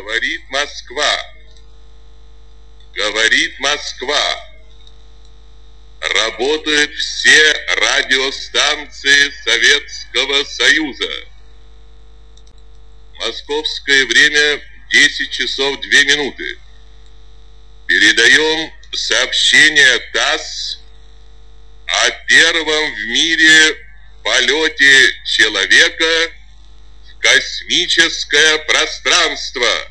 Говорит Москва. Говорит Москва. Работают все радиостанции Советского Союза. Московское время 10 часов 2 минуты. Передаем сообщение ТАСС о первом в мире полете человека в космическое пространство.